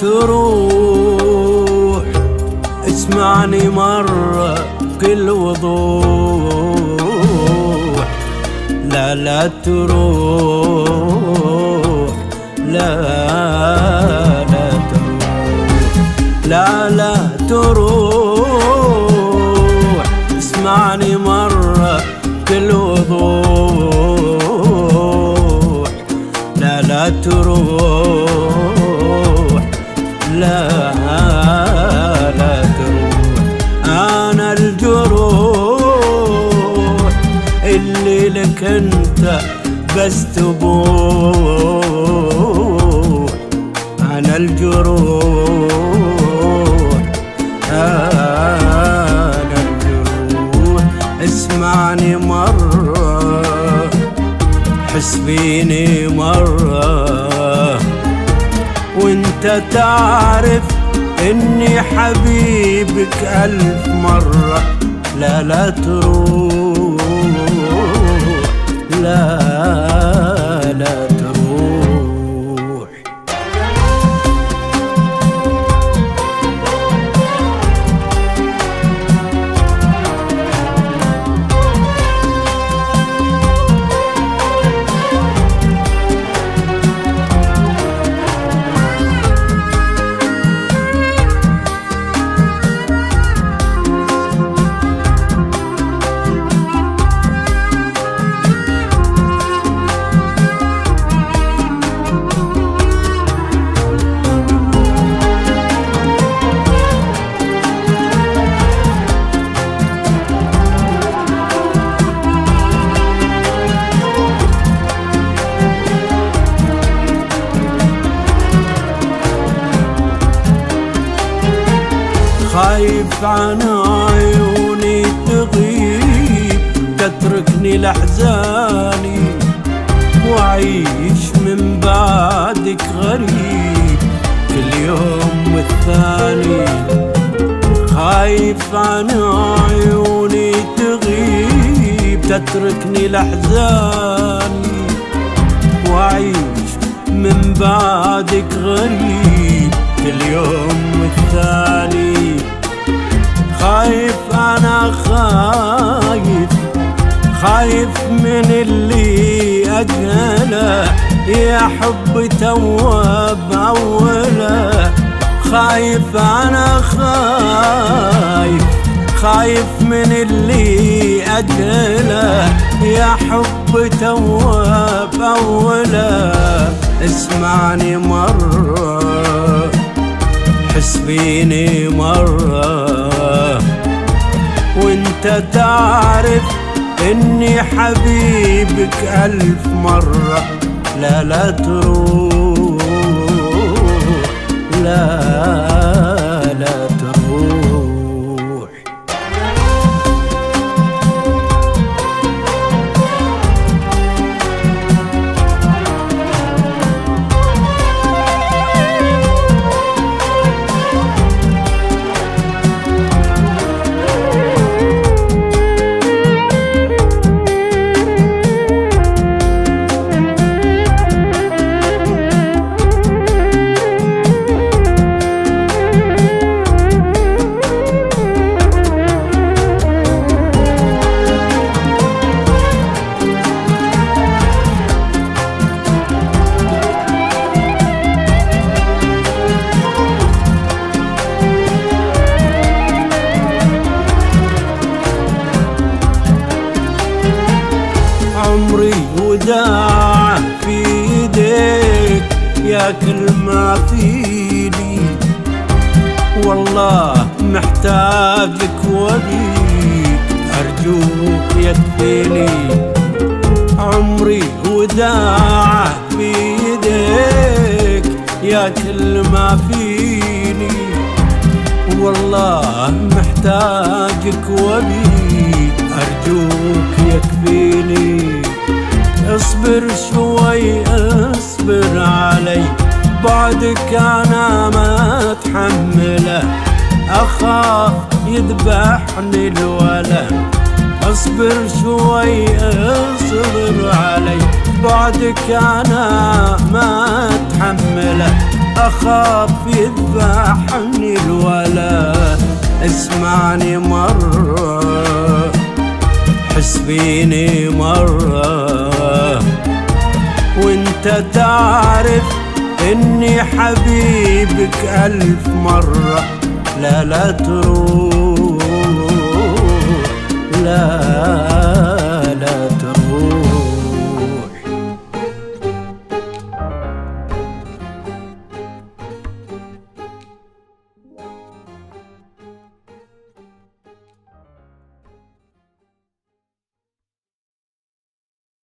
تروح اسمعني مرة بكل وضوح. لا لا تروح لا لا تروح. لا لا تروح اسمعني مرة بكل وضوح. لا لا تروح. لا لا تروح أنا الجروح اللي لك أنت بس تبوح أنا الجروح أنا الجروح. اسمعني مرة حس فيني مرة. وانت تعرف إني حبيبك ألف مرة. لا لا تروح. لا. عن عيوني تغيب تتركني لحزاني. وأعيش من بعدك غريب كل يوم والثاني. خايف عن عيوني تغيب تتركني لحزاني. وأعيش من بعدك غريب كل يوم والثاني. خايف أنا خايف خايف من اللي أجهله يا حب تواب أوله. خايف أنا خايف خايف من اللي أجهله يا حب تواب أوله. اسمعني مرة. حس فيني مرة. وأنت تعرف إني حبيبك ألف مرة. لا لا تروح. لا. وداع في ايديك يا كل ما فيني. والله محتاجك وليك أرجوك يكفيني. عمري وداع في ايديك يا كل ما فيني. والله محتاجك وليك أرجوك يكفيني. اصبر شوي اصبر علي. بعدك أنا ما أتحمله أخاف يذبحني الولد اصبر شوي اصبر علي. بعدك أنا ما أتحمله أخاف يذبحني الولا اسمعني مرة حس فيني مرة. أنت تعرف إني حبيبك ألف مرة. لا لا تروح. لا.